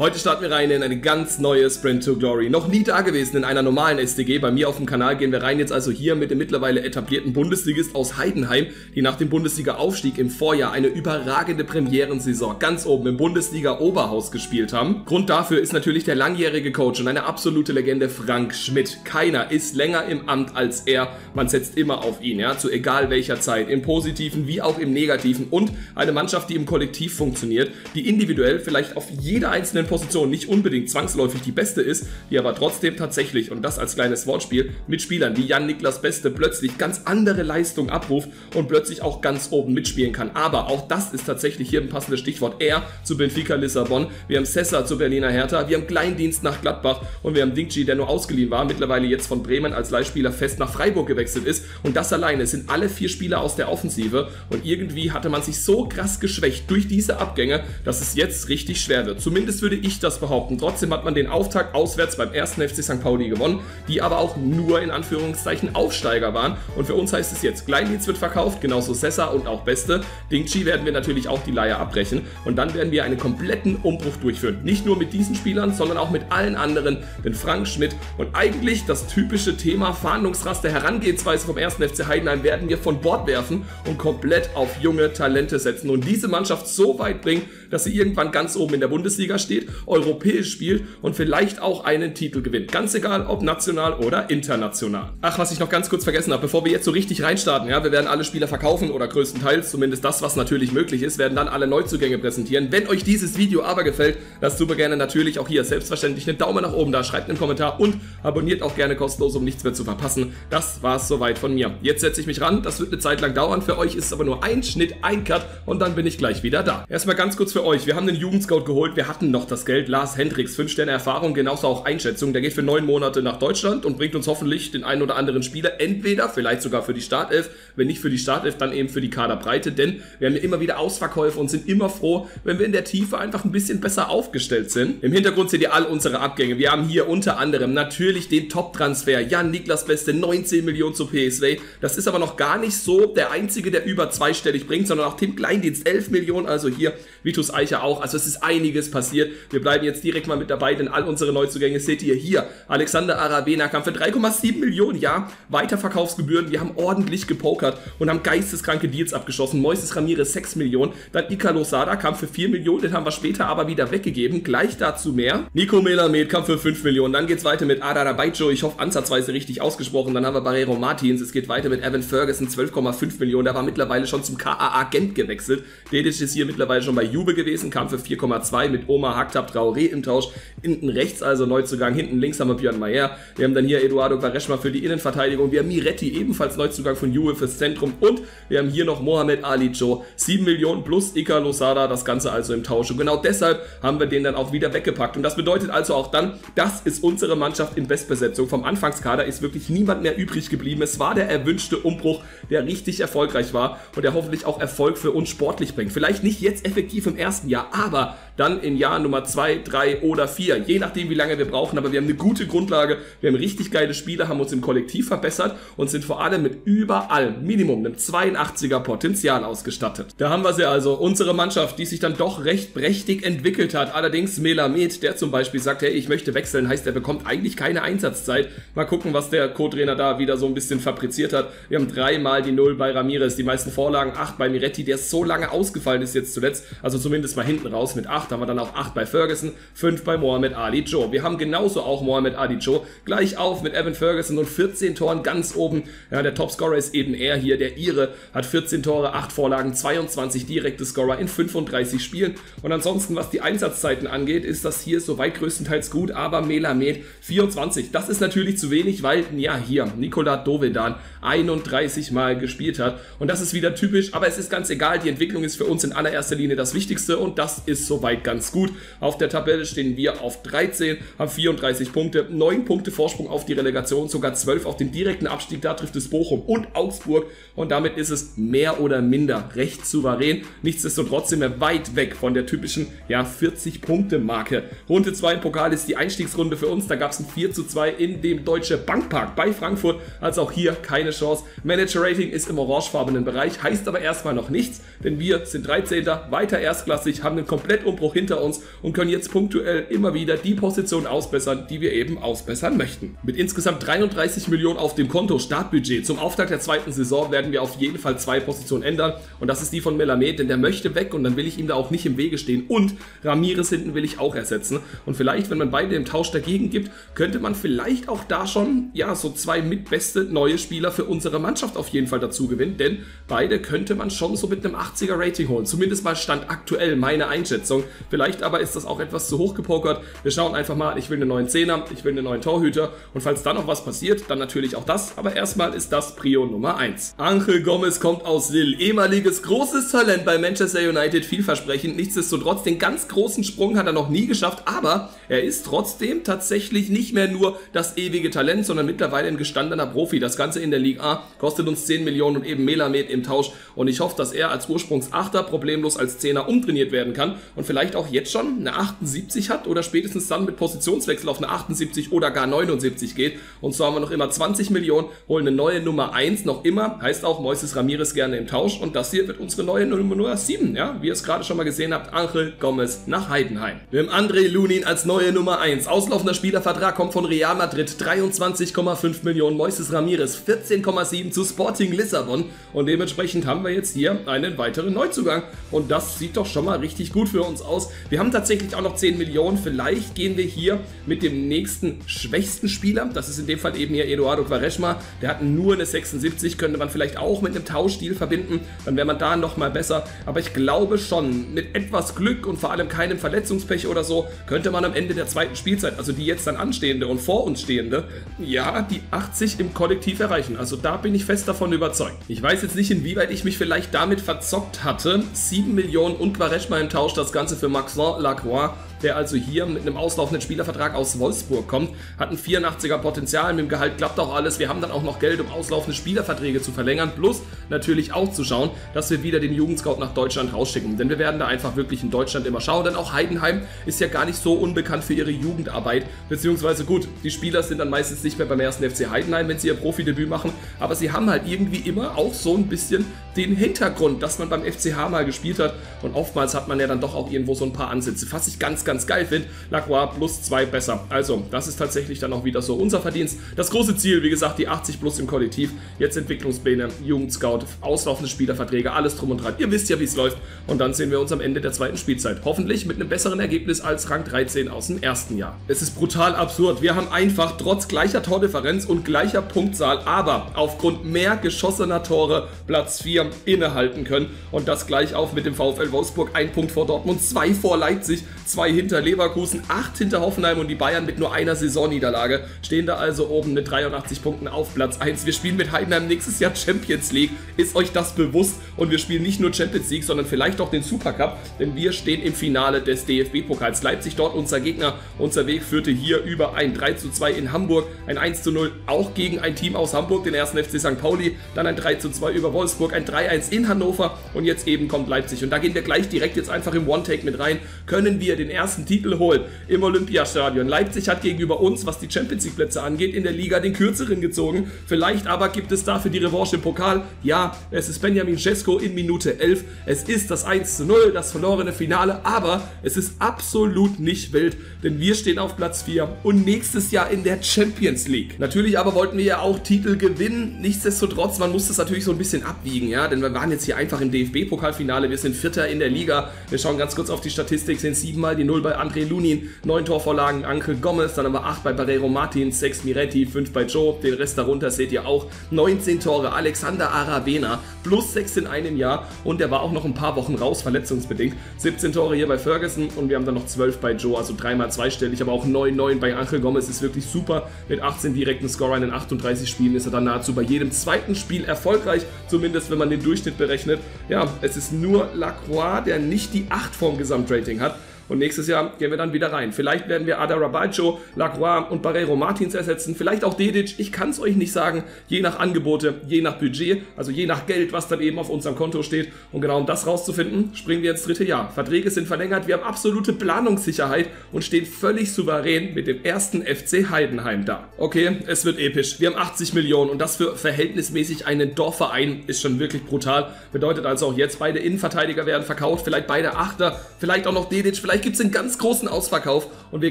Heute starten wir rein in eine ganz neue Sprint to Glory. Noch nie da gewesen in einer normalen SDG. Bei mir auf dem Kanal gehen wir rein jetzt also hier mit dem mittlerweile etablierten Bundesligist aus Heidenheim, die nach dem Bundesliga-Aufstieg im Vorjahr eine überragende Premierensaison ganz oben im Bundesliga-Oberhaus gespielt haben. Grund dafür ist natürlich der langjährige Coach und eine absolute Legende Frank Schmidt. Keiner ist länger im Amt als er. Man setzt immer auf ihn, ja, zu egal welcher Zeit, im Positiven wie auch im Negativen und eine Mannschaft, die im Kollektiv funktioniert, die individuell vielleicht auf jeder einzelnen Position nicht unbedingt zwangsläufig die beste ist, die aber trotzdem tatsächlich, und das als kleines Wortspiel, mit Spielern wie Jan-Niklas Beste plötzlich ganz andere Leistung abruft und plötzlich auch ganz oben mitspielen kann. Aber auch das ist tatsächlich hier ein passendes Stichwort. Er zu Benfica Lissabon, wir haben Sessa zu Berliner Hertha, wir haben Kleindienst nach Gladbach und wir haben Dingchi, der nur ausgeliehen war, mittlerweile jetzt von Bremen als Leihspieler fest nach Freiburg gewechselt ist. Und das alleine sind alle vier Spieler aus der Offensive und irgendwie hatte man sich so krass geschwächt durch diese Abgänge, dass es jetzt richtig schwer wird. Zumindest würde ich das behaupten. Trotzdem hat man den Auftakt auswärts beim ersten FC St. Pauli gewonnen, die aber auch nur in Anführungszeichen Aufsteiger waren. Und für uns heißt es jetzt, Kleindienst wird verkauft, genauso Sessa und auch Beste. Dingchi werden wir natürlich auch die Leihe abbrechen und dann werden wir einen kompletten Umbruch durchführen. Nicht nur mit diesen Spielern, sondern auch mit allen anderen, denn Frank Schmidt und eigentlich das typische Thema Fahndungsraster Herangehensweise vom ersten FC Heidenheim werden wir von Bord werfen und komplett auf junge Talente setzen und diese Mannschaft so weit bringen, dass sie irgendwann ganz oben in der Bundesliga steht, europäisch spielt und vielleicht auch einen Titel gewinnt. Ganz egal, ob national oder international. Ach, was ich noch ganz kurz vergessen habe, bevor wir jetzt so richtig reinstarten, ja, wir werden alle Spieler verkaufen oder größtenteils, zumindest das, was natürlich möglich ist, werden dann alle Neuzugänge präsentieren. Wenn euch dieses Video aber gefällt, lasst super gerne natürlich auch hier selbstverständlich einen Daumen nach oben da, schreibt einen Kommentar und abonniert auch gerne kostenlos, um nichts mehr zu verpassen. Das war's soweit von mir. Jetzt setze ich mich ran, das wird eine Zeit lang dauern. Für euch ist es aber nur ein Schnitt, ein Cut und dann bin ich gleich wieder da. Erstmal ganz kurz für euch. Wir haben den Jugendscout geholt, wir hatten noch das Geld. Lars Hendricks, 5 Sterne Erfahrung, genauso auch Einschätzung. Der geht für 9 Monate nach Deutschland und bringt uns hoffentlich den einen oder anderen Spieler, entweder vielleicht sogar für die Startelf, wenn nicht für die Startelf, dann eben für die Kaderbreite, denn wir haben ja immer wieder Ausverkäufe und sind immer froh, wenn wir in der Tiefe einfach ein bisschen besser aufgestellt sind. Im Hintergrund seht ihr all unsere Abgänge. Wir haben hier unter anderem natürlich den Top-Transfer. Jan Niklas Beste, 19 Millionen zu PSV. Das ist aber noch gar nicht so der einzige, der über zweistellig bringt, sondern auch Tim Kleindienst, 11 Millionen, also hier Vitus Eicher auch. Also es ist einiges passiert. Wir bleiben jetzt direkt mal mit dabei, denn all unsere Neuzugänge seht ihr hier. Alexander Arabena kam für 3,7 Millionen, ja, Weiterverkaufsgebühren. Wir haben ordentlich gepokert und haben geisteskranke Deals abgeschossen. Moises Ramirez 6 Millionen. Dann Ika Losada kam für 4 Millionen, den haben wir später aber wieder weggegeben. Gleich dazu mehr. Nico Melamed kam für 5 Millionen. Dann geht's weiter mit Adara Baicho. Ich hoffe ansatzweise richtig ausgesprochen. Dann haben wir Barrero Martins. Es geht weiter mit Evan Ferguson 12,5 Millionen. Der war mittlerweile schon zum KAA Gent gewechselt. Dedic ist hier mittlerweile schon bei Juve gewesen. Kam für 4,2 mit Oma Haktab Traoré im Tausch. Hinten rechts also Neuzugang. Hinten links haben wir Björn Mayer. Wir haben dann hier Eduardo Quaresma für die Innenverteidigung. Wir haben Miretti ebenfalls Neuzugang von Juve fürs Zentrum. Und wir haben hier noch Mohamed Ali Joe. 7 Millionen plus Ika Losada. Das Ganze also im Tausch. Und genau deshalb haben wir den dann auch wieder weggepackt. Und das bedeutet also auch dann, das ist unsere Mannschaft in Bestbesetzung. Vom Anfangskader ist wirklich niemand mehr übrig geblieben. Es war der erwünschte Umbruch, der richtig erfolgreich war und der hoffentlich auch Erfolg für uns sportlich bringt. Vielleicht nicht jetzt effektiv im ersten Jahr, aber dann in Jahr Nummer 2, 3 oder 4, je nachdem wie lange wir brauchen, aber wir haben eine gute Grundlage, wir haben richtig geile Spieler, haben uns im Kollektiv verbessert und sind vor allem mit überall Minimum einem 82er Potenzial ausgestattet. Da haben wir sie also, unsere Mannschaft, die sich dann doch recht prächtig entwickelt hat. Allerdings Melamed, der zum Beispiel sagt, hey, ich möchte wechseln, heißt, er bekommt eigentlich keine Einsatzzeit. Mal gucken, was der Co-Trainer da wieder so ein bisschen fabriziert hat. Wir haben dreimal die Null bei Ramirez, die meisten Vorlagen, acht bei Miretti, der so lange ausgefallen ist jetzt zuletzt, also zumindest mal hinten raus mit acht, haben wir dann auch acht bei Ferguson, fünf bei Mohamed Ali Joe. Wir haben genauso auch Mohamed Ali Joe gleich auf mit Evan Ferguson und 14 Toren ganz oben. Ja, der Topscorer ist eben er hier, der Ire, hat 14 Tore, 8 Vorlagen, 22 direkte Scorer in 35 Spielen. Und ansonsten, was die Einsatzzeiten angeht, ist das hier soweit größtenteils gut, aber Melamed 24. Das ist natürlich zu wenig, weil, ja, hier Nikola Dovedan 31 Mal gespielt hat. Und das ist wieder typisch, aber es ist ganz egal. Die Entwicklung ist für uns in allererster Linie das Wichtigste und das ist soweit ganz gut. Auf der Tabelle stehen wir auf 13, haben 34 Punkte, 9 Punkte Vorsprung auf die Relegation, sogar 12 auf den direkten Abstieg. Da trifft es Bochum und Augsburg und damit ist es mehr oder minder recht souverän. Nichtsdestotrotz sind wir weit weg von der typischen ja, 40-Punkte-Marke. Runde 2 im Pokal ist die Einstiegsrunde für uns. Da gab es ein 4 zu 2 in dem Deutsche Bankpark bei Frankfurt. Also auch hier keine Chance. Manager-Rating ist im orangefarbenen Bereich, heißt aber erstmal noch nichts, denn wir sind 13. weiter erstklassig, haben einen komplett Torumbruch hinter uns und können jetzt punktuell immer wieder die Position ausbessern, die wir eben ausbessern möchten. Mit insgesamt 33 Millionen auf dem Konto Startbudget zum Auftakt der zweiten Saison werden wir auf jeden Fall zwei Positionen ändern. Und das ist die von Melamed, denn der möchte weg und dann will ich ihm da auch nicht im Wege stehen. Und Ramirez hinten will ich auch ersetzen. Und vielleicht, wenn man beide im Tausch dagegen gibt, könnte man vielleicht auch da schon, ja, so zwei mitbeste neue Spieler für unsere Mannschaft auf jeden Fall dazu gewinnen, denn beide könnte man schon so mit einem 80er Rating holen, zumindest mal Stand aktuell, meine Einschätzung. Vielleicht aber ist das auch etwas zu hoch gepokert. Wir schauen einfach mal, ich will einen neuen Zehner, ich will einen neuen Torhüter. Und falls dann noch was passiert, dann natürlich auch das, aber erstmal ist das Prio Nummer 1. Angel Gomez kommt aus Lille, ehemaliges großes Talent bei Manchester United, vielversprechend, nichtsdestotrotz den ganz großen Sprung hat er noch nie geschafft, aber er ist trotzdem tatsächlich nicht mehr nur das ewige Talent, sondern mittlerweile ein gestandener Profi. Das Ganze in der Liga A kostet uns 10 Millionen und eben Melamed im Tausch. Und ich hoffe, dass er als Ursprungsachter problemlos als Zehner umtrainiert werden kann und vielleicht auch jetzt schon eine 78 hat oder spätestens dann mit Positionswechsel auf eine 78 oder gar 79 geht. Und so haben wir noch immer 20 Millionen, holen eine neue Nummer 1 noch immer, heißt auch Moises Ramirez gerne im Tausch und das hier wird unsere neue Nummer 7, ja, wie ihr es gerade schon mal gesehen habt, Angel Gomez nach Heidenheim. Wir haben André Lunin als neue Nummer 1. Auslaufender Spielervertrag kommt von Real Madrid, 23,5 Millionen, Moises Ramirez 14,7 zu Sporting Lissabon und dementsprechend haben wir jetzt hier einen weiteren Neuzugang und das sieht doch schon mal richtig gut für uns aus. Wir haben tatsächlich auch noch 10 Millionen, vielleicht gehen wir hier mit dem nächsten schwächsten Spieler, das ist in dem Fall eben hier Eduardo Quaresma, der hat nur eine 76, könnte man vielleicht auch mit einem Tauschstil verbinden, dann wäre man da nochmal besser, aber ich glaube schon, mit etwas Glück und vor allem keinem Verletzungspech oder so, könnte man am Ende der zweiten Spielzeit, also die jetzt dann anstehende und vor uns stehende, ja, die 80 im Kollektiv erreichen. Also da bin ich fest davon überzeugt. Ich weiß jetzt nicht, inwieweit ich mich vielleicht damit verzockt hatte. 7 Millionen und Quaresma im Tausch, das Ganze für Maxon Lacroix der also hier mit einem auslaufenden Spielervertrag aus Wolfsburg kommt, hat ein 84er Potenzial, mit dem Gehalt klappt auch alles. Wir haben dann auch noch Geld, um auslaufende Spielerverträge zu verlängern, plus natürlich auch zu schauen, dass wir wieder den Jugendscout nach Deutschland rausschicken. Denn wir werden da einfach wirklich in Deutschland immer schauen, denn auch Heidenheim ist ja gar nicht so unbekannt für ihre Jugendarbeit, beziehungsweise gut, die Spieler sind dann meistens nicht mehr beim ersten FC Heidenheim, wenn sie ihr Profidebüt machen, aber sie haben halt irgendwie immer auch so ein bisschen den Hintergrund, dass man beim FCH mal gespielt hat und oftmals hat man ja dann doch auch irgendwo so ein paar Ansätze. Was ich ganz, ganz geil finde, Lacroix plus 2 besser. Also, das ist tatsächlich dann auch wieder so unser Verdienst. Das große Ziel, wie gesagt, die 80 plus im Kollektiv, jetzt Entwicklungspläne, Jugendscout, auslaufende Spielerverträge, alles drum und dran. Ihr wisst ja, wie es läuft und dann sehen wir uns am Ende der zweiten Spielzeit. Hoffentlich mit einem besseren Ergebnis als Rang 13 aus dem ersten Jahr. Es ist brutal absurd. Wir haben einfach trotz gleicher Tordifferenz und gleicher Punktzahl, aber aufgrund mehr geschossener Tore Platz 4 innehalten können. Und das gleich auch mit dem VfL Wolfsburg. Ein Punkt vor Dortmund, zwei vor Leipzig, zwei hinter Leverkusen, acht hinter Hoffenheim und die Bayern mit nur einer Saisonniederlage stehen da also oben mit 83 Punkten auf Platz 1. Wir spielen mit Heidenheim nächstes Jahr Champions League. Ist euch das bewusst? Und wir spielen nicht nur Champions League, sondern vielleicht auch den Supercup, denn wir stehen im Finale des DFB-Pokals. Leipzig dort unser Gegner. Unser Weg führte hier über ein 3 zu 2 in Hamburg, ein 1 zu 0 auch gegen ein Team aus Hamburg, den ersten FC St. Pauli, dann ein 3 zu 2 über Wolfsburg, ein 3-1 in Hannover und jetzt eben kommt Leipzig. Und da gehen wir gleich direkt jetzt einfach im One-Take mit rein. Können wir den ersten Titel holen im Olympiastadion? Leipzig hat gegenüber uns, was die Champions League Plätze angeht, in der Liga den kürzeren gezogen. Vielleicht aber gibt es dafür die Revanche im Pokal. Ja, es ist Benjamin Cesco in Minute 11. Es ist das 1 zu 0, das verlorene Finale, aber es ist absolut nicht wild, denn wir stehen auf Platz 4 und nächstes Jahr in der Champions League. Natürlich aber wollten wir ja auch Titel gewinnen. Nichtsdestotrotz, man muss das natürlich so ein bisschen abwiegen, ja, denn wir waren jetzt hier einfach im DFB-Pokalfinale. Wir sind Vierter in der Liga. Wir schauen ganz kurz auf die Statistik. Sind siebenmal die Null bei André Lunin, neun Torvorlagen Ankel Gomez, dann haben wir acht bei Barrero Martin, sechs Miretti, fünf bei Joe. Den Rest darunter seht ihr auch. 19 Tore Alexander Aravena, plus sechs in einem Jahr und der war auch noch ein paar Wochen raus, verletzungsbedingt. 17 Tore hier bei Ferguson und wir haben dann noch 12 bei Joe, also dreimal zweistellig, aber auch 9-9 bei Angel Gomez ist wirklich super. Mit 18 direkten Scorern in 38 Spielen ist er dann nahezu bei jedem zweiten Spiel erfolgreich, zumindest wenn man den Durchschnitt berechnet. Ja, es ist nur Lacroix, der nicht die 8 vom Gesamtrating hat. Und nächstes Jahr gehen wir dann wieder rein. Vielleicht werden wir Ada Rabaggio, Lacroix und Barreiro Martins ersetzen, vielleicht auch Dedic, ich kann es euch nicht sagen, je nach Angebote, je nach Budget, also je nach Geld, was dann eben auf unserem Konto steht und genau um das rauszufinden, springen wir ins dritte Jahr. Verträge sind verlängert, wir haben absolute Planungssicherheit und stehen völlig souverän mit dem ersten FC Heidenheim da. Okay, es wird episch. Wir haben 80 Millionen und das für verhältnismäßig einen Dorfverein ist schon wirklich brutal. Bedeutet also auch jetzt, beide Innenverteidiger werden verkauft, vielleicht beide Achter, vielleicht auch noch Dedic, vielleicht gibt es einen ganz großen Ausverkauf und wir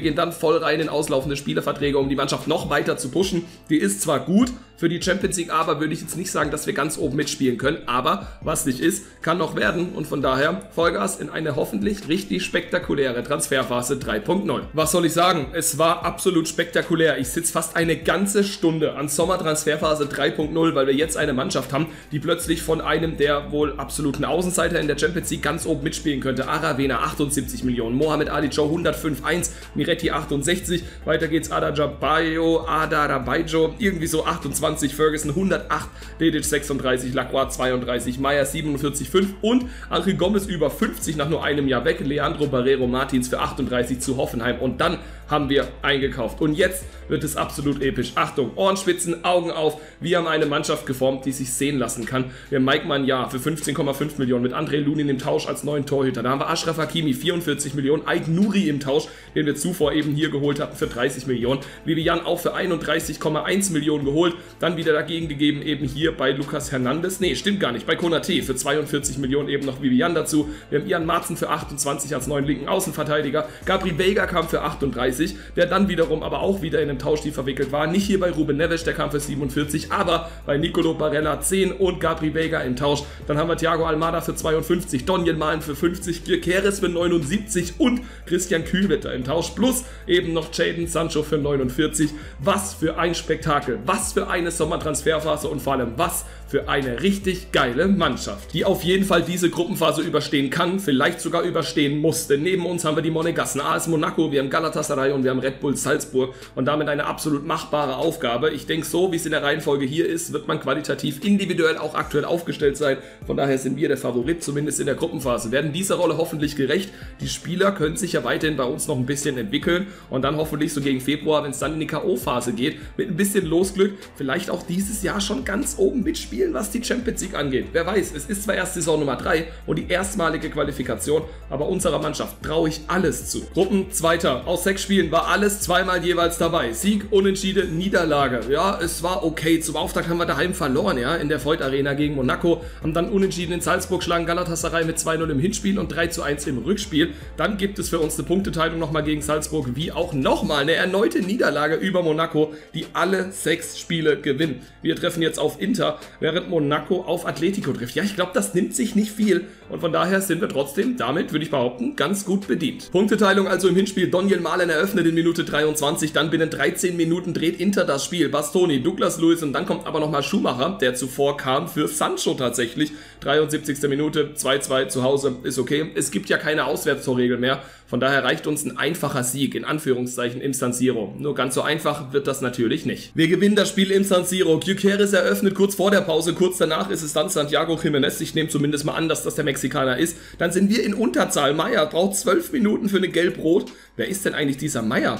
gehen dann voll rein in auslaufende Spielerverträge, um die Mannschaft noch weiter zu pushen. Die ist zwar gut, für die Champions League, aber würde ich jetzt nicht sagen, dass wir ganz oben mitspielen können. Aber was nicht ist, kann noch werden. Und von daher Vollgas in eine hoffentlich richtig spektakuläre Transferphase 3.0. Was soll ich sagen? Es war absolut spektakulär. Ich sitze fast eine ganze Stunde an Sommertransferphase 3.0, weil wir jetzt eine Mannschaft haben, die plötzlich von einem der wohl absoluten Außenseiter in der Champions League ganz oben mitspielen könnte. Aravena 78 Millionen, Mohamed Ali Joe 105,1, Miretti 68, weiter geht's Ada Jabayo, Ada Rabajo, irgendwie so 28 120, Ferguson 108, Dedic 36, Lacroix 32, Meyer 47,5 und Angel Gomez über 50 nach nur einem Jahr weg, Leandro Barrero Martins für 38 zu Hoffenheim. Und dann haben wir eingekauft. Und jetzt wird es absolut episch. Achtung, Ohrenspitzen, Augen auf. Wir haben eine Mannschaft geformt, die sich sehen lassen kann. Wir haben Mike Manja für 15,5 Millionen mit André Lunin im Tausch als neuen Torhüter. Da haben wir Ashraf Hakimi 44 Millionen, Ike Nuri im Tausch, den wir zuvor eben hier geholt hatten für 30 Millionen. Vivian auch für 31,1 Millionen geholt. Dann wieder dagegen gegeben eben hier bei Lucas Hernandez. Nee, stimmt gar nicht. Bei Konate für 42 Millionen eben noch Vivian dazu. Wir haben Ian Marzen für 28 als neuen linken Außenverteidiger. Gabri Vega kam für 38 47, der dann wiederum aber auch wieder in einem Tauschdeal verwickelt war. Nicht hier bei Ruben Neves, der kam für 47, aber bei Nicolo Barella 10 und Gabri Vega im Tausch. Dann haben wir Thiago Almada für 52, Donjen Malen für 50, Gierkeres für 79 und Christian Kühlwetter im Tausch. Plus eben noch Jaden Sancho für 49. Was für ein Spektakel, was für eine Sommertransferphase und vor allem was für eine richtig geile Mannschaft, die auf jeden Fall diese Gruppenphase überstehen kann, vielleicht sogar überstehen muss. Denn neben uns haben wir die Monegassen, AS Monaco, wir haben Galatasaray und wir haben Red Bull Salzburg und damit eine absolut machbare Aufgabe. Ich denke, so wie es in der Reihenfolge hier ist, wird man qualitativ individuell auch aktuell aufgestellt sein. Von daher sind wir der Favorit, zumindest in der Gruppenphase. Werden dieser Rolle hoffentlich gerecht. Die Spieler können sich ja weiterhin bei uns noch ein bisschen entwickeln und dann hoffentlich so gegen Februar, wenn es dann in die K.O.-Phase geht, mit ein bisschen Losglück, vielleicht auch dieses Jahr schon ganz oben mitspielen spielen, was die Champions League angeht. Wer weiß, es ist zwar erst Saison Nummer 3 und die erstmalige Qualifikation, aber unserer Mannschaft traue ich alles zu. Gruppen Zweiter. Aus sechs Spielen war alles zweimal jeweils dabei. Sieg, Unentschieden, Niederlage. Ja, es war okay. Zum Auftakt haben wir daheim verloren, ja, in der Voigt Arena gegen Monaco. Haben dann Unentschieden in Salzburg schlagen Galatasaray mit 2-0 im Hinspiel und 3-1 im Rückspiel. Dann gibt es für uns eine Punkteteilung nochmal gegen Salzburg, wie auch nochmal eine erneute Niederlage über Monaco, die alle sechs Spiele gewinnen. Wir treffen jetzt auf Inter. Wer während Monaco auf Atletico trifft. Ja, ich glaube, das nimmt sich nicht viel und von daher sind wir trotzdem damit, würde ich behaupten, ganz gut bedient. Punkteteilung also im Hinspiel. Daniel Malen eröffnet in Minute 23, dann binnen 13 Minuten dreht Inter das Spiel. Bastoni, Douglas Lewis und dann kommt aber nochmal Schumacher, der zuvor kam für Sancho tatsächlich. 73. Minute, 2-2 zu Hause, ist okay. Es gibt ja keine Auswärtstorregel mehr. Von daher reicht uns ein einfacher Sieg, in Anführungszeichen, im San Siro. Nur ganz so einfach wird das natürlich nicht. Wir gewinnen das Spiel im San Siro. Gyukeres eröffnet kurz vor der Pause, kurz danach ist es dann Santiago Jiménez. Ich nehme zumindest mal an, dass das der Mexikaner ist. Dann sind wir in Unterzahl. Meier braucht zwölf Minuten für eine Gelb-Rot. Wer ist denn eigentlich dieser Meier?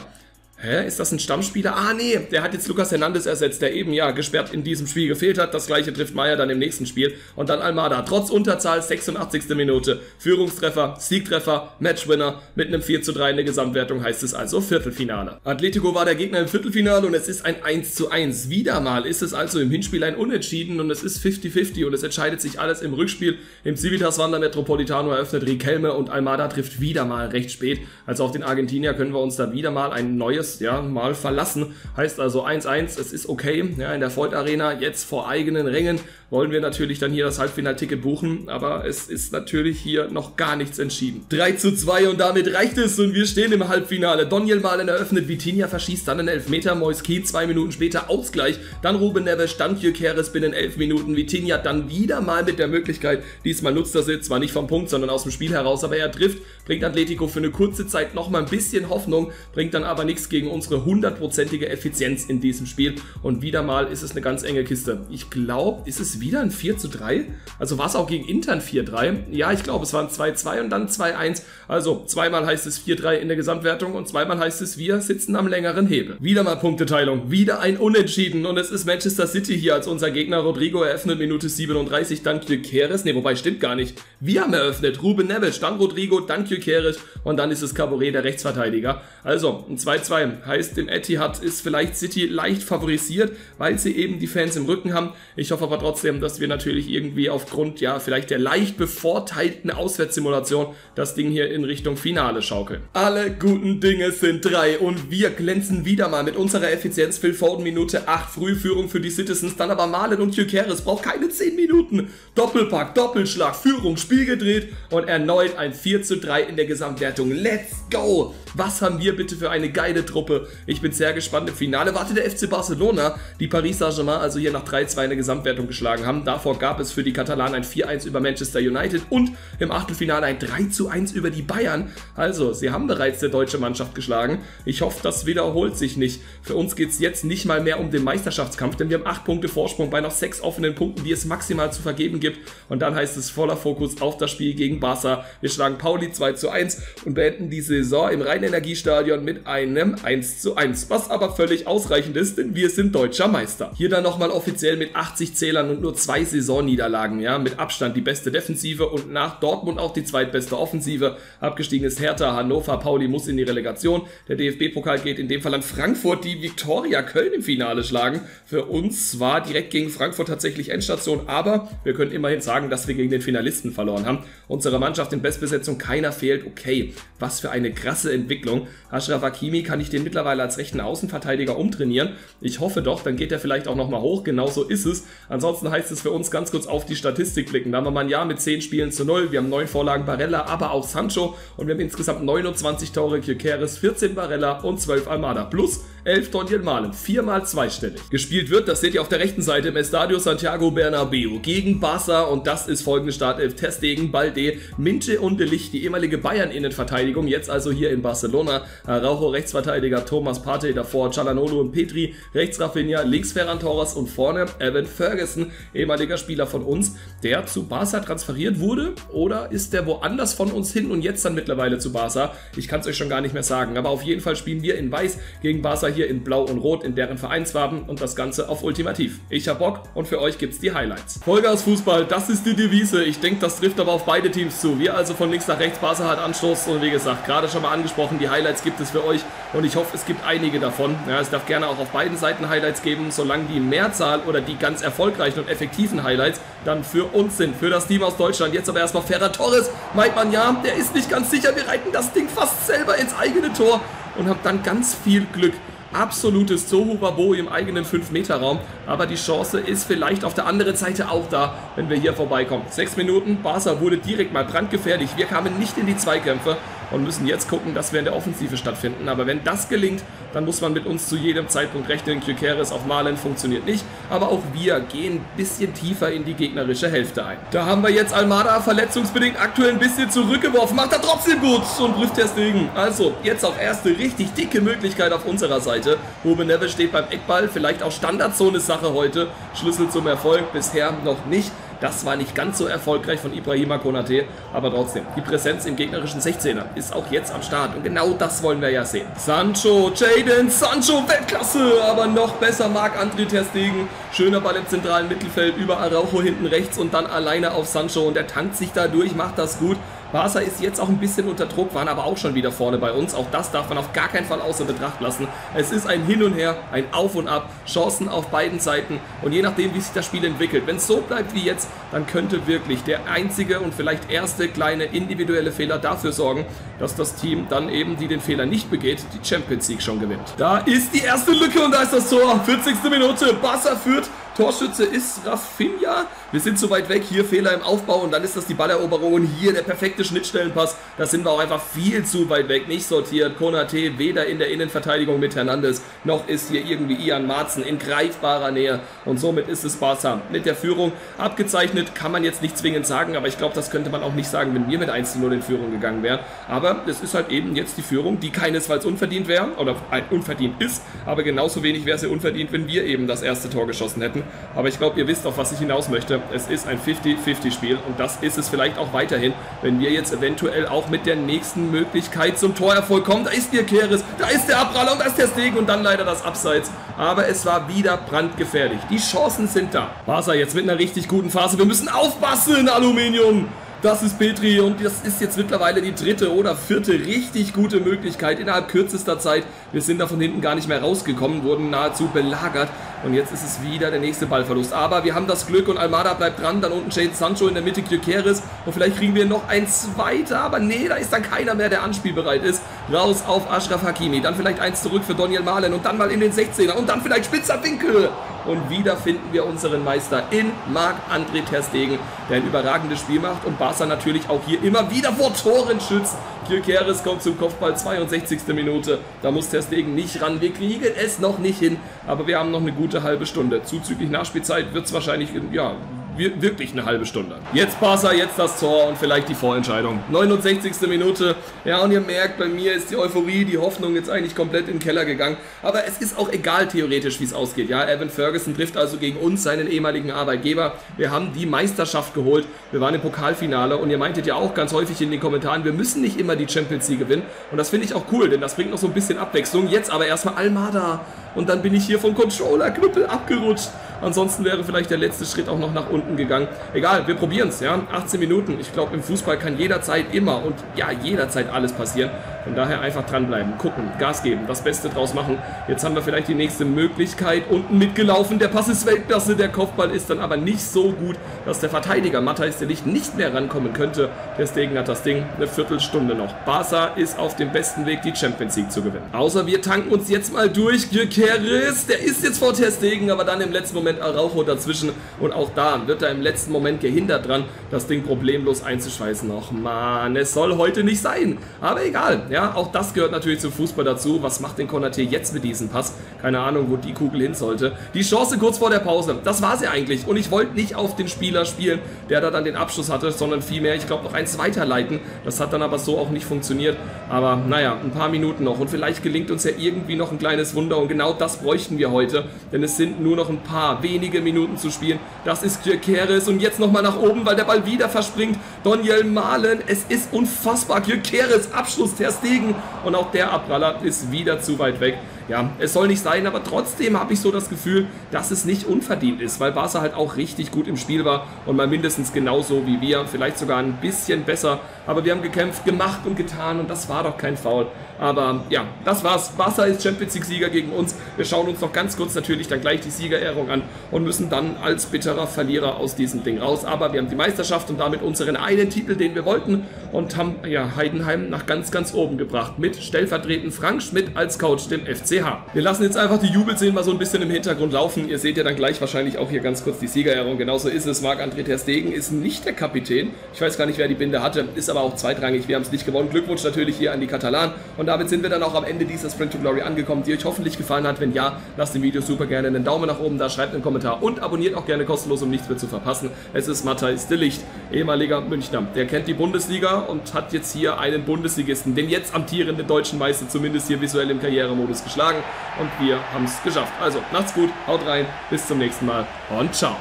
Hä, ist das ein Stammspieler? Ah, nee, der hat jetzt Lucas Hernandez ersetzt, der eben ja gesperrt in diesem Spiel gefehlt hat. Das gleiche trifft Meier dann im nächsten Spiel. Und dann Almada, trotz Unterzahl, 86. Minute. Führungstreffer, Siegtreffer, Matchwinner mit einem 4 zu 3 in der Gesamtwertung heißt es also Viertelfinale. Atletico war der Gegner im Viertelfinale und es ist ein 1 zu 1. Wieder mal ist es also im Hinspiel ein Unentschieden und es ist 50-50 und es entscheidet sich alles im Rückspiel. Im Civitas Wander Metropolitano eröffnet Riquelme und Almada trifft wieder mal recht spät. Also auf den Argentinier können wir uns da wieder mal ein neues ja, mal verlassen. Heißt also 1-1, es ist okay. Ja, in der Void Arena jetzt vor eigenen Rängen wollen wir natürlich dann hier das Halbfinalticket buchen, aber es ist natürlich hier noch gar nichts entschieden. 3 zu 2 und damit reicht es und wir stehen im Halbfinale. Daniel Malen eröffnet, Vitinha verschießt dann einen Elfmeter, Moiskin zwei Minuten später Ausgleich, dann Ruben Neves, dann Keres binnen 11 Minuten, Vitinha dann wieder mal mit der Möglichkeit, diesmal nutzt er sie zwar nicht vom Punkt, sondern aus dem Spiel heraus, aber er trifft, bringt Atletico für eine kurze Zeit nochmal ein bisschen Hoffnung, bringt dann aber nichts gegen gegen unsere hundertprozentige Effizienz in diesem Spiel. Und wieder mal ist es eine ganz enge Kiste. Ich glaube, ist es wieder ein 4 zu 3? Also war es auch gegen Intern 4-3? Ja, ich glaube, es waren 2-2 und dann 2-1. Also zweimal heißt es 4-3 in der Gesamtwertung und zweimal heißt es, wir sitzen am längeren Hebel. Wieder mal Punkteteilung, wieder ein Unentschieden und es ist Manchester City hier als unser Gegner. Rodrigo eröffnet Minute 37, dann Kykeres. Ne, wobei stimmt gar nicht. Wir haben eröffnet. Ruben Neves, dann Rodrigo, dann Kykeres und dann ist es Caboret, der Rechtsverteidiger. Also, ein 2-2 heißt, im Etihad ist vielleicht City leicht favorisiert, weil sie eben die Fans im Rücken haben. Ich hoffe aber trotzdem, dass wir natürlich irgendwie aufgrund, ja, vielleicht der leicht bevorteilten Auswärtssimulation das Ding hier in Richtung Finale schaukeln. Alle guten Dinge sind drei und wir glänzen wieder mal mit unserer Effizienz. Phil Foden Minute 8, Frühführung für die Citizens, dann aber Malen und Kykeres braucht keine 10 Minuten. Doppelpack, Doppelschlag, Führung, Spiel gedreht und erneut ein 4 zu 3 in der Gesamtwertung. Let's go! Was haben wir bitte für eine geile Truppe? Ich bin sehr gespannt. Im Finale wartet der FC Barcelona, die Paris Saint-Germain also hier nach 3-2 in der Gesamtwertung geschlagen haben. Davor gab es für die Katalanen ein 4-1 über Manchester United und im Achtelfinale ein 3-1 über die Bayern. Also, sie haben bereits der deutsche Mannschaft geschlagen. Ich hoffe, das wiederholt sich nicht. Für uns geht es jetzt nicht mal mehr um den Meisterschaftskampf, denn wir haben 8 Punkte Vorsprung bei noch 6 offenen Punkten, die es maximal zu vergeben gibt. Und dann heißt es voller Fokus auf das Spiel gegen Barca. Wir schlagen Pauli 2 1 und beenden die Saison im Rhein-Energiestadion mit einem 1 zu 1, was aber völlig ausreichend ist, denn wir sind deutscher Meister. Hier dann nochmal offiziell mit 80 Zählern und nur zwei Saisonniederlagen, ja, mit Abstand die beste Defensive und nach Dortmund auch die zweitbeste Offensive. Abgestiegen ist Hertha, Hannover, Pauli muss in die Relegation. Der DFB-Pokal geht in dem Fall an Frankfurt, die Viktoria Köln im Finale schlagen. Für uns war direkt gegen Frankfurt tatsächlich Endstation, aber wir können immerhin sagen, dass wir gegen den Finalisten verloren haben. Unsere Mannschaft in Bestbesetzung, keiner fehlt. Okay, was für eine krasse Entwicklung. Ashraf Hakimi kann ich den mittlerweile als rechten Außenverteidiger umtrainieren. Ich hoffe doch, dann geht er vielleicht auch nochmal hoch. Genauso ist es. Ansonsten heißt es für uns ganz kurz auf die Statistik blicken. Da haben wir mal ein Jahr mit 10 Spielen zu 0. Wir haben 9 Vorlagen Barella, aber auch Sancho. Und wir haben insgesamt 29 Tore Kykeres, 14 Barella und 12 Almada. Plus 11 Daniel Malen. Viermal zweistellig. Gespielt wird, das seht ihr auf der rechten Seite im Estadio Santiago Bernabeu gegen Barca. Und das ist folgende Startelf. Testegen, Balde, Minche und De Licht, die ehemalige Bayern-Innenverteidigung. Jetzt also hier in Barcelona. Araujo, Rechtsverteidiger, Thomas Partey davor, Chalanolo und Petri, rechts Rafinha, links Ferran Torres und vorne Evan Ferguson, ehemaliger Spieler von uns, der zu Barca transferiert wurde oder ist der woanders von uns hin und jetzt dann mittlerweile zu Barca? Ich kann es euch schon gar nicht mehr sagen, aber auf jeden Fall spielen wir in Weiß gegen Barca hier in Blau und Rot in deren Vereinsfarben und das Ganze auf Ultimativ. Ich hab Bock und für euch gibt's die Highlights. Vollgas Fußball, das ist die Devise. Ich denke, das trifft aber auf beide Teams zu. Wir also von links nach rechts, Barca hat Anstoß und wie gesagt, gerade schon mal angesprochen, die Highlights gibt es für euch und ich hoffe, es gibt einige davon. Ja, es darf gerne auch auf beiden Seiten Highlights geben, solange die Mehrzahl oder die ganz erfolgreichen und effektiven Highlights dann für uns sind, für das Team aus Deutschland. Jetzt aber erstmal Ferrer Torres, meint man ja, der ist nicht ganz sicher, wir reiten das Ding fast selber ins eigene Tor und haben dann ganz viel Glück absolutes Tohuwabo im eigenen 5-Meter-Raum. Aber die Chance ist vielleicht auf der anderen Seite auch da, wenn wir hier vorbeikommen. Sechs Minuten, Barca wurde direkt mal brandgefährlich. Wir kamen nicht in die Zweikämpfe und müssen jetzt gucken, dass wir in der Offensive stattfinden. Aber wenn das gelingt, dann muss man mit uns zu jedem Zeitpunkt rechnen. Kykeres auf Malen funktioniert nicht, aber auch wir gehen ein bisschen tiefer in die gegnerische Hälfte ein. Da haben wir jetzt Almada verletzungsbedingt aktuell ein bisschen zurückgeworfen, macht er trotzdem gut und prüft Stegen. Also, jetzt auch erste richtig dicke Möglichkeit auf unserer Seite. Ruben Neves steht beim Eckball, vielleicht auch Standardzone-Sache heute. Schlüssel zum Erfolg bisher noch nicht. Das war nicht ganz so erfolgreich von Ibrahima Konate, aber trotzdem, die Präsenz im gegnerischen 16er ist auch jetzt am Start und genau das wollen wir ja sehen. Sancho, Jaden Sancho, Weltklasse, aber noch besser Marc-André Ter Stegen. Schöner Ball im zentralen Mittelfeld, über Araujo hinten rechts und dann alleine auf Sancho und der tankt sich da durch, macht das gut. Barca ist jetzt auch ein bisschen unter Druck, waren aber auch schon wieder vorne bei uns. Auch das darf man auf gar keinen Fall außer Betracht lassen. Es ist ein Hin und Her, ein Auf und Ab, Chancen auf beiden Seiten und je nachdem, wie sich das Spiel entwickelt. Wenn es so bleibt wie jetzt, dann könnte wirklich der einzige und vielleicht erste kleine individuelle Fehler dafür sorgen, dass das Team dann eben, die den Fehler nicht begeht, die Champions League schon gewinnt. Da ist die erste Lücke und da ist das Tor. 40. Minute, Barca führt Torschütze ist Rafinha. Wir sind zu weit weg. Hier Fehler im Aufbau und dann ist das die Balleroberung. Und hier der perfekte Schnittstellenpass. Da sind wir auch einfach viel zu weit weg. Nicht sortiert. Konate weder in der Innenverteidigung mit Hernandez, noch ist hier irgendwie Ian Marzen in greifbarer Nähe. Und somit ist es Barca mit der Führung abgezeichnet. Kann man jetzt nicht zwingend sagen, aber ich glaube, das könnte man auch nicht sagen, wenn wir mit 1 0 in Führung gegangen wären. Aber es ist halt eben jetzt die Führung, die keinesfalls unverdient wäre oder unverdient ist. Aber genauso wenig wäre sie unverdient, wenn wir eben das erste Tor geschossen hätten. Aber ich glaube, ihr wisst, auf was ich hinaus möchte. Es ist ein 50-50-Spiel und das ist es vielleicht auch weiterhin, wenn wir jetzt eventuell auch mit der nächsten Möglichkeit zum Torerfolg kommen. Da ist der Keres, da ist der Abpraller und da ist der Stegen und dann leider das Abseits. Aber es war wieder brandgefährlich. Die Chancen sind da. Barca jetzt mit einer richtig guten Phase. Wir müssen aufpassen, Aluminium. Das ist Petri und das ist jetzt mittlerweile die dritte oder vierte richtig gute Möglichkeit innerhalb kürzester Zeit. Wir sind da von hinten gar nicht mehr rausgekommen, wurden nahezu belagert und jetzt ist es wieder der nächste Ballverlust. Aber wir haben das Glück und Almada bleibt dran, dann unten Jade Sancho in der Mitte Gyökeres und vielleicht kriegen wir noch ein zweiter, aber nee, da ist dann keiner mehr, der anspielbereit ist. Raus auf Ashraf Hakimi, dann vielleicht eins zurück für Daniel Malen und dann mal in den 16er und dann vielleicht spitzer Winkel. Und wieder finden wir unseren Meister in Marc-André Ter Stegen, der ein überragendes Spiel macht und Barca natürlich auch hier immer wieder vor Toren schützt. Gilkeres kommt zum Kopfball, 62. Minute. Da muss Ter Stegen nicht ran. Wir kriegen es noch nicht hin, aber wir haben noch eine gute halbe Stunde. Zuzüglich Nachspielzeit wird es wahrscheinlich, ja, wirklich eine halbe Stunde. Jetzt Barca, jetzt das Tor und vielleicht die Vorentscheidung. 69. Minute. Ja, und ihr merkt, bei mir ist die Euphorie, die Hoffnung jetzt eigentlich komplett in den Keller gegangen. Aber es ist auch egal theoretisch, wie es ausgeht. Ja, Evan Ferguson trifft also gegen uns, seinen ehemaligen Arbeitgeber. Wir haben die Meisterschaft geholt. Wir waren im Pokalfinale und ihr meintet ja auch ganz häufig in den Kommentaren, wir müssen nicht immer die Champions League gewinnen. Und das finde ich auch cool, denn das bringt noch so ein bisschen Abwechslung. Jetzt aber erstmal Almada. Und dann bin ich hier vom Controller-Knüppel abgerutscht. Ansonsten wäre vielleicht der letzte Schritt auch noch nach unten gegangen. Egal, wir probieren es, ja. 18 Minuten. Ich glaube, im Fußball kann jederzeit immer und ja, jederzeit alles passieren. Von daher einfach dranbleiben, gucken, Gas geben, das Beste draus machen. Jetzt haben wir vielleicht die nächste Möglichkeit. Unten mitgelaufen, der Pass ist Weltklasse, der Kopfball ist dann aber nicht so gut, dass der Verteidiger Matthijs der Licht nicht mehr rankommen könnte. Deswegen hat das Ding eine Viertelstunde noch. Barca ist auf dem besten Weg, die Champions League zu gewinnen. Außer wir tanken uns jetzt mal durch. Gyökeres, der ist jetzt vor Ter Stegen, aber dann im letzten Moment Araujo dazwischen. Und auch da wird er im letzten Moment gehindert dran, das Ding problemlos einzuschweißen. Och man, es soll heute nicht sein. Aber egal, ja, auch das gehört natürlich zum Fußball dazu. Was macht denn Konaté jetzt mit diesem Pass? Keine Ahnung, wo die Kugel hin sollte. Die Chance kurz vor der Pause, das war sie eigentlich. Und ich wollte nicht auf den Spieler spielen, der da dann den Abschluss hatte, sondern vielmehr, ich glaube, noch eins weiterleiten. Das hat dann aber so auch nicht funktioniert. Aber naja, ein paar Minuten noch. Und vielleicht gelingt uns ja irgendwie noch ein kleines Wunder. Und genau das bräuchten wir heute. Denn es sind nur noch ein paar wenige Minuten zu spielen. Das ist Gyökeres. Und jetzt nochmal nach oben, weil der Ball wieder verspringt. Daniel Malen. Es ist unfassbar. Gyökeres Abschluss, der Stegen. Und auch der Abpraller ist wieder zu weit weg. Ja, es soll nicht sein, aber trotzdem habe ich so das Gefühl, dass es nicht unverdient ist, weil Barca halt auch richtig gut im Spiel war und mal mindestens genauso wie wir, vielleicht sogar ein bisschen besser. Aber wir haben gekämpft, gemacht und getan und das war doch kein Foul. Aber ja, das war's. Barca ist Champions League-Sieger gegen uns. Wir schauen uns noch ganz kurz natürlich dann gleich die Siegerehrung an und müssen dann als bitterer Verlierer aus diesem Ding raus. Aber wir haben die Meisterschaft und damit unseren einen Titel, den wir wollten und haben ja Heidenheim nach ganz, ganz oben gebracht mit stellvertretend Frank Schmidt als Coach, dem FCH. Wir lassen jetzt einfach die Jubelszenen mal so ein bisschen im Hintergrund laufen. Ihr seht ja dann gleich wahrscheinlich auch hier ganz kurz die Siegerehrung. Genauso ist es. Marc-André Ter Stegen ist nicht der Kapitän. Ich weiß gar nicht, wer die Binde hatte, ist aber auch zweitrangig. Wir haben es nicht gewonnen. Glückwunsch natürlich hier an die Katalan. Und damit sind wir dann auch am Ende dieser Sprint to Glory angekommen, die euch hoffentlich gefallen hat. Wenn ja, lasst dem Video super gerne einen Daumen nach oben da, schreibt einen Kommentar und abonniert auch gerne kostenlos, um nichts mehr zu verpassen. Es ist Matthijs de Licht, ehemaliger Münchner. Der kennt die Bundesliga und hat jetzt hier einen Bundesligisten, den jetzt amtierenden deutschen Meister, zumindest hier visuell im Karrieremodus geschlagen. Und wir haben es geschafft. Also, macht's gut, haut rein, bis zum nächsten Mal und ciao.